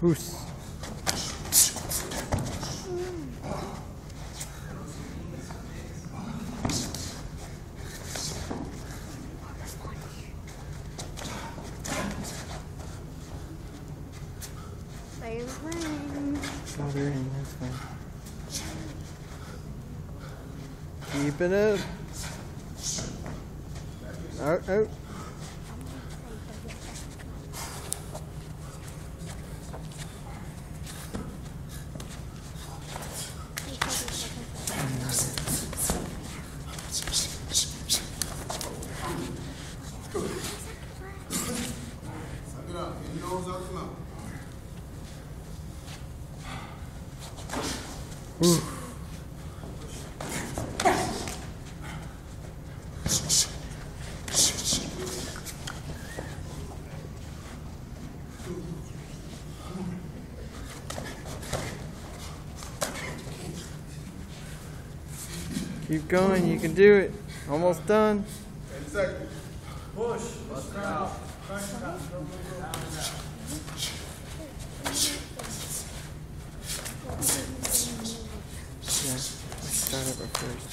Who's? Fire ring. Out of the ring. That's fine. Keep it. Out, out. Get your nose out your mouth. Keep going. You can do it. Almost done. Ten seconds. Yeah. Start over first.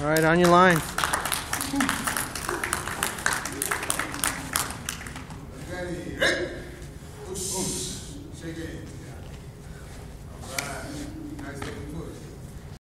All right, on your line. Ready. Push, push. Shake it.